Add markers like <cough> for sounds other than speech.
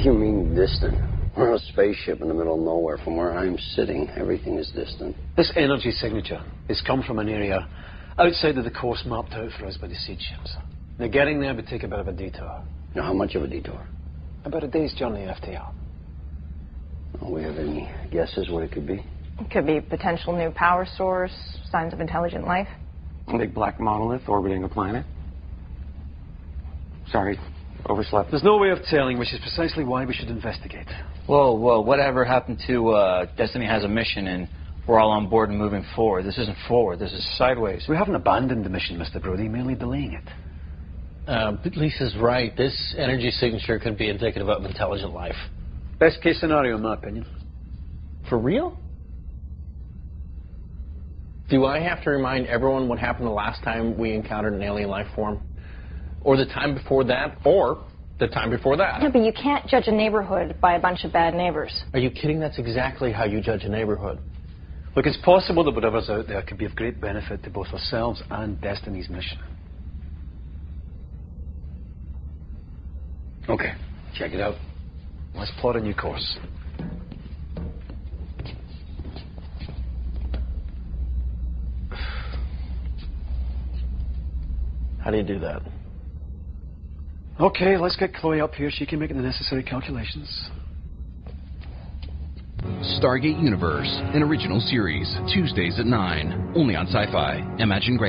do you mean distant? We're on a spaceship in the middle of nowhere. From where I'm sitting, everything is distant. This energy signature has come from an area outside of the course mapped out for us by the seed ships. Now, getting there would take a bit of a detour. Now, how much of a detour? About a day's journey FTL. Do we have any guesses what it could be? It could be a potential new power source, signs of intelligent life. A big black monolith orbiting a planet. Sorry, overslept. There's no way of telling, which is precisely why we should investigate. Whoa, whoa, whatever happened to uh, Destiny has a mission and we're all on board and moving forward? This isn't forward, this is sideways. We haven't abandoned the mission, Mr. Brody, merely delaying it. Uh, but Lisa's right. This energy signature could be indicative of intelligent life. Best case scenario, in my opinion. For real? Do I have to remind everyone what happened the last time we encountered an alien life form? Or the time before that? Or the time before that? Yeah, but you can't judge a neighborhood by a bunch of bad neighbors. Are you kidding? That's exactly how you judge a neighborhood. Look, it's possible that whatever's out there could be of great benefit to both ourselves and Destiny's mission. Okay, check it out. Let's plot a new course. <sighs> How do you do that? Okay, let's get Chloe up here. She can make the necessary calculations. Stargate Universe, an original series, Tuesdays at 9, only on Syfy. Imagine Great.